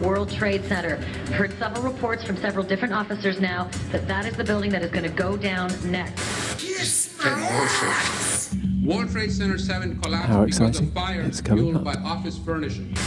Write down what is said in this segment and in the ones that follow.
World Trade Center. I've heard several reports from several different officers now that that is the building that is going to go down next. Yes, World Trade Center 7 collapsed because exciting. of fire It's coming fueled up. by office furnishings.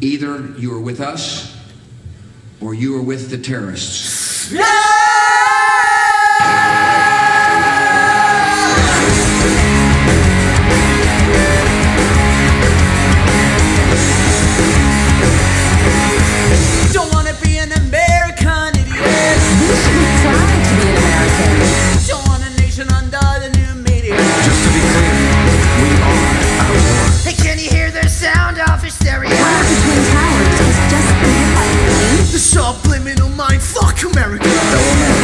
Either you are with us or you are with the terrorists. Don't mind, fuck America.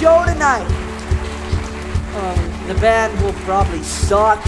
Show tonight. Um, the band will probably suck.